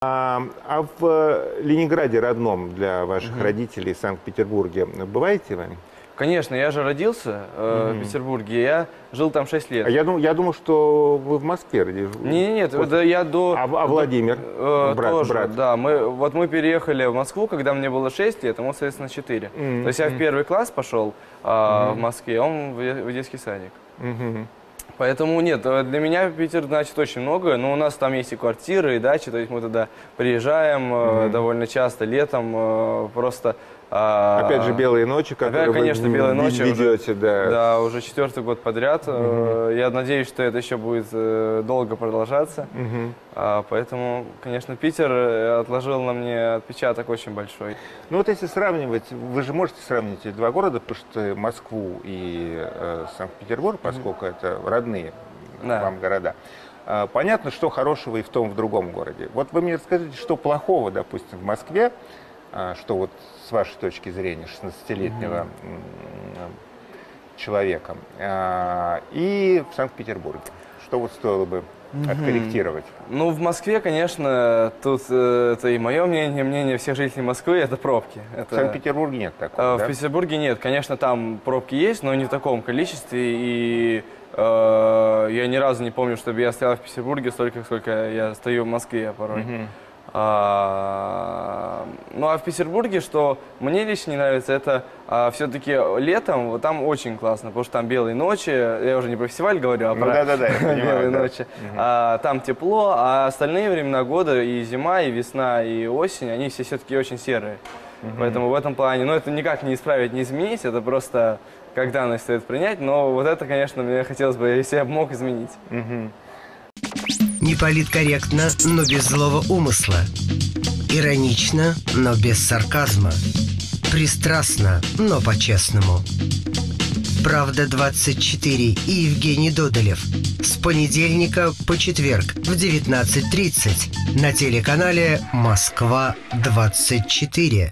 А, а в э, Ленинграде родном для ваших родителей, в Санкт-Петербурге, бываете вы? Конечно, я же родился э, в Петербурге, я жил там 6 лет. А я, думал, я думал, что вы в Москве родились. Не, не, нет, да я до... А, а Владимир, Э, брат, тоже, брат? да. Мы, вот мы переехали в Москву, когда мне было 6 лет, ему, соответственно, 4. Мгм, То есть я в первый класс пошел а, в Москве, он в, в детский садик. Мгм. Поэтому нет, э, для меня Питер значит очень много, но у нас там есть и квартиры, и дачи, то есть мы туда приезжаем э, довольно часто, летом, э, просто... а, Опять же, белые ночи, которые конечно, вы «Белые ночи» уже- ведете, да. Да, уже четвертый год подряд. Э, Я надеюсь, что это еще будет э, долго продолжаться. А, Поэтому, конечно, Питер э, отложил на мне отпечаток очень большой. Ну вот если сравнивать, вы же можете сравнить эти два города, потому что Москву и э, Санкт-Петербург, поскольку это родные Да. вам города. Понятно, что хорошего и в том, и в другом городе. Вот вы мне расскажите, что плохого, допустим, в Москве, что вот с вашей точки зрения 16-летнего м, человека, а, и в Санкт-Петербурге. Что вот стоило бы откорректировать? Ну, в Москве, конечно, тут э, это и мое мнение, мнение всех жителей Москвы, это пробки. В Это... Санкт-Петербурге нет такого, А, да? В Петербурге нет. Конечно, там пробки есть, но не в таком количестве. И э, я ни разу не помню, чтобы я стоял в Петербурге столько, сколько я стою в Москве порой. Мгм. А, ну а в Петербурге, что мне лично не нравится, это все-таки летом, вот там очень классно, потому что там белые ночи, я уже не про фестиваль говорю, а Ну про понимаю, белые да. ночи. А, там тепло, а остальные времена года, и зима, и весна, и осень, они все все-таки очень серые. Поэтому в этом плане, ну это никак не исправить, не изменить, это просто как данность стоит принять, но вот это, конечно, мне хотелось бы, если я бы мог изменить. Мгм. Не политкорректно, но без злого умысла. Иронично, но без сарказма. Пристрастно, но по-честному. Правда 24 и Евгений Додолев. С понедельника по четверг в 19.30 на телеканале Москва 24.